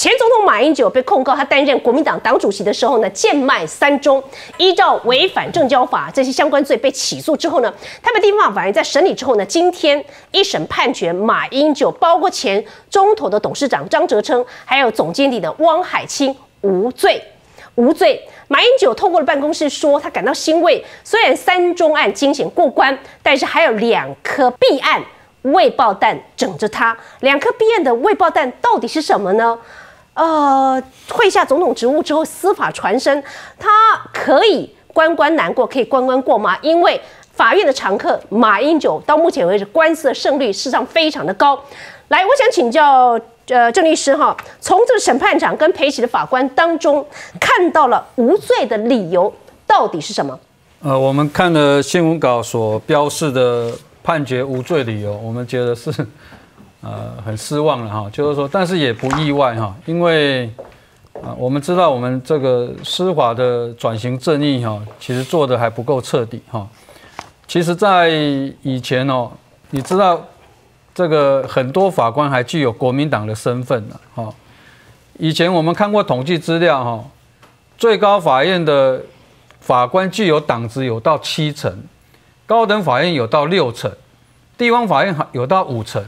前总统马英九被控告，他担任国民党党主席的时候呢，贱卖三中，依照违反证交法这些相关罪被起诉之后呢，台北地方法院在审理之后呢，今天一审判决马英九，包括前中投的董事长张哲琛，还有总经理的汪海清无罪，无罪。马英九透过了办公室说，他感到欣慰，虽然三中案惊险过关，但是还有两颗弊案未爆弹整着他。两颗弊案的未爆弹到底是什么呢？呃，退下总统职务之后，司法传声，他可以关关难过，可以关关过吗？因为法院的常客马英九到目前为止官司的胜率事实上非常的高。来，我想请教呃郑律师哈，从这个审判长跟陪审的法官当中看到了无罪的理由到底是什么？呃，我们看了新闻稿所标示的判决无罪理由，我们觉得是。呃，很失望了哈，就是说，但是也不意外哈，因为啊，我们知道我们这个司法的转型正义哈，其实做的还不够彻底哈。其实，在以前哦，你知道这个很多法官还具有国民党的身份呢哈。以前我们看过统计资料哈，最高法院的法官具有党职有到七成，高等法院有到六成，地方法院有到五成。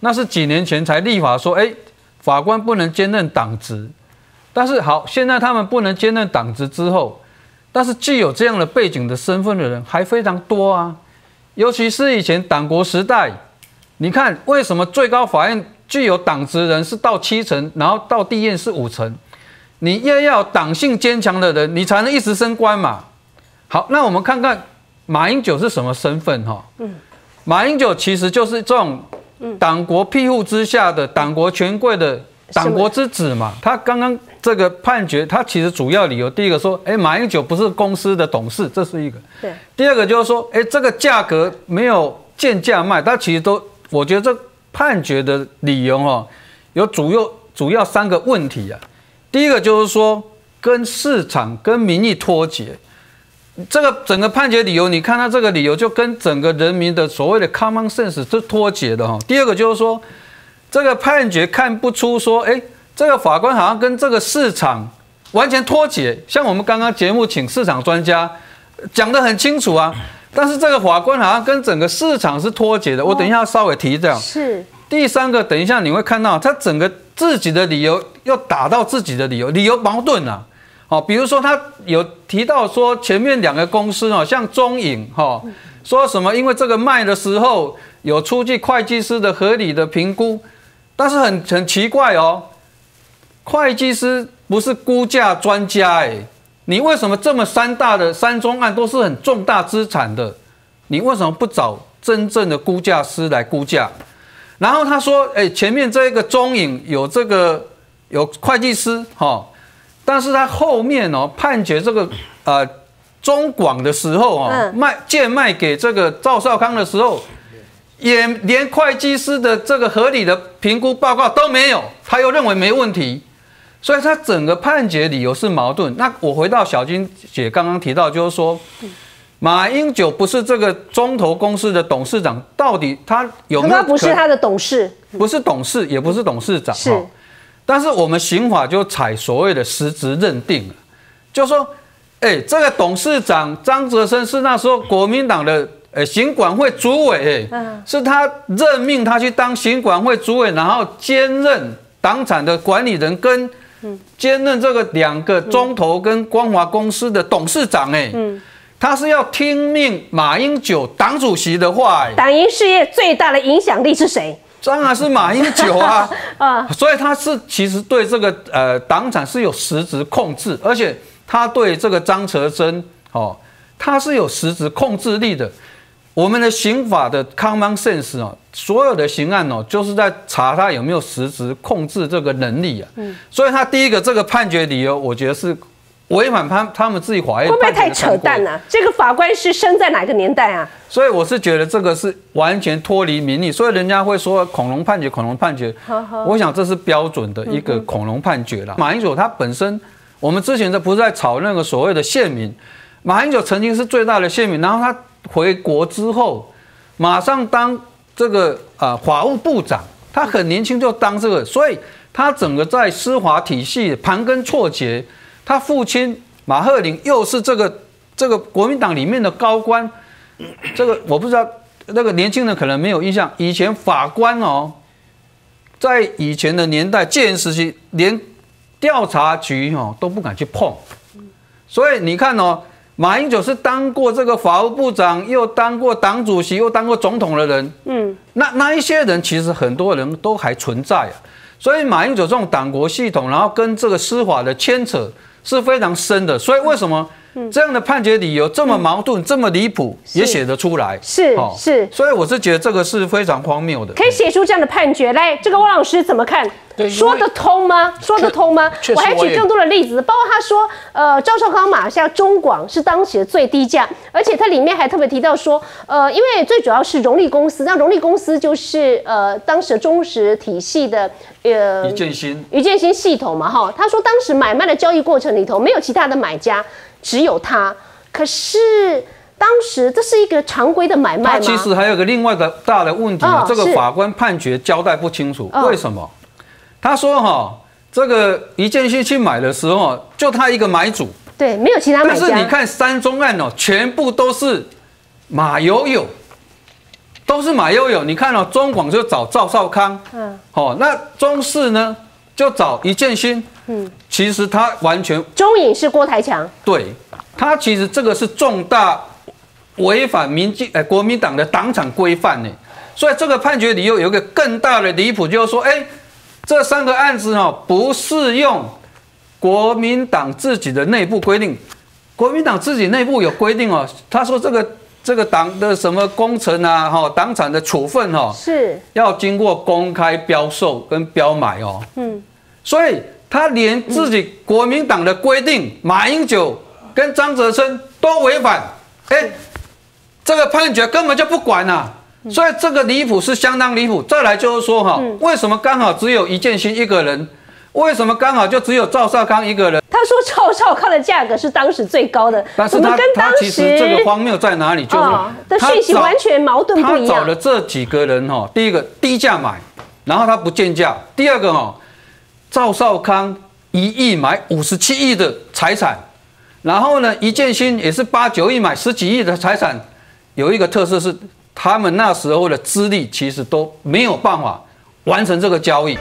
那是几年前才立法说，哎，法官不能兼任党职，但是好，现在他们不能兼任党职之后，但是具有这样的背景的身份的人还非常多啊，尤其是以前党国时代，你看为什么最高法院具有党职人是到七成，然后到地院是五成，你越要党性坚强的人，你才能一直升官嘛。好，那我们看看马英九是什么身份哈？嗯，马英九其实就是这种。党国庇护之下的党国权贵的党国之子嘛，他刚刚这个判决，他其实主要理由，第一个说，哎，马英九不是公司的董事，这是一个；对，第二个就是说，哎，这个价格没有贱价卖，他其实都，我觉得这判决的理由哦，有主要主要三个问题啊，第一个就是说，跟市场跟民意脱节。这个整个判决理由，你看他这个理由就跟整个人民的所谓的 common sense 是脱节的哈。第二个就是说，这个判决看不出说，哎，这个法官好像跟这个市场完全脱节。像我们刚刚节目请市场专家讲得很清楚啊，但是这个法官好像跟整个市场是脱节的。我等一下稍微提这样。是。第三个，等一下你会看到他整个自己的理由要打到自己的理由，理由矛盾啊。好，比如说他有提到说前面两个公司哦，像中影哈，说什么因为这个卖的时候有出具会计师的合理的评估，但是很很奇怪哦，会计师不是估价专家哎，你为什么这么三大的三宗案都是很重大资产的，你为什么不找真正的估价师来估价？然后他说，哎，前面这个中影有这个有会计师哈。但是他后面哦判决这个呃中广的时候哦卖贱卖给这个赵少康的时候，也连会计师的这个合理的评估报告都没有，他又认为没问题，所以他整个判决理由是矛盾。那我回到小金姐刚刚提到，就是说马英九不是这个中投公司的董事长，到底他有没有？他不是他的董事，不是董事，也不是董事长，是。但是我们刑法就采所谓的实质认定了，就说，哎，这个董事长张泽生是那时候国民党的呃行管会主委，哎，是他任命他去当行管会主委，然后兼任党产的管理人，跟兼任这个两个中投跟光华公司的董事长，哎，他是要听命马英九党主席的话，党营事业最大的影响力是谁？当然是马英九啊，啊，所以他是其实对这个呃党产是有实质控制，而且他对这个张哲珍哦，他是有实质控制力的。我们的刑法的 common sense 哦，所有的刑案哦，就是在查他有没有实质控制这个能力啊。嗯，所以他第一个这个判决理由，我觉得是。违反他他们自己法院，会不会太扯淡了？这个法官是生在哪个年代啊？所以我是觉得这个是完全脱离民意，所以人家会说恐龙判决，恐龙判决。我想这是标准的一个恐龙判决了。马英九他本身，我们之前的不是在炒那个所谓的县民，马英九曾经是最大的县民，然后他回国之后，马上当这个啊法务部长，他很年轻就当这个，所以。他整个在司法体系盘根错节，他父亲马赫林又是这个这个国民党里面的高官，这个我不知道那个年轻人可能没有印象，以前法官哦，在以前的年代戒严时期，连调查局哦都不敢去碰，所以你看哦。马英九是当过这个法务部长，又当过党主席，又当过总统的人。嗯，那那一些人其实很多人都还存在啊。所以马英九这种党国系统，然后跟这个司法的牵扯是非常深的。所以为什么这样的判决理由这么矛盾、这么离谱，也写得出来？是是。所以我是觉得这个是非常荒谬的。可以写出这样的判决来，这个汪老师怎么看？说得通吗？说得通吗？我还举更多的例子，包括他说，呃，赵少康马下中广是当时的最低价，而且它里面还特别提到说，呃，因为最主要是荣利公司，那荣利公司就是呃当时中实体系的呃，于建新，于建新系统嘛，哈，他说当时买卖的交易过程里头没有其他的买家，只有他，可是当时这是一个常规的买卖吗？其实还有个另外的大的问题啊，这个法官判决交代不清楚，为什么？他说：“哈，这个一件新去买的时候，就他一个买主，对，没有其他买家。但是你看三宗案哦，全部都是马友友，都是马友友。你看哦，中广就找赵少康，嗯，哦，那中视呢就找一建新，嗯，其实他完全中影是郭台强，对，他其实这个是重大违反民进哎国民党的党产规范呢。所以这个判决理由有一个更大的离谱，就是说，哎。”这三个案子哦，不适用国民党自己的内部规定。国民党自己内部有规定哦，他说这个这个党的什么工程啊，哈，党产的处分哈，是要经过公开标售跟标买哦。嗯，所以他连自己国民党的规定，马英九跟张泽生都违反，哎，这个判决根本就不管呐。所以这个离谱是相当离谱。再来就是说哈，为什么刚好只有一建新一个人？为什么刚好就只有赵少康一个人？他说赵少康的价格是当时最高的，但是他他其实这个荒谬在哪里？就是的讯息完全矛盾不一样。他找了这几个人哈，第一个低价买，然后他不见价；第二个哈，赵少康一亿买五十七亿的财产，然后呢，一建新也是八九亿买十几亿的财产，有一个特色是。他们那时候的资历其实都没有办法完成这个交易。